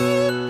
Música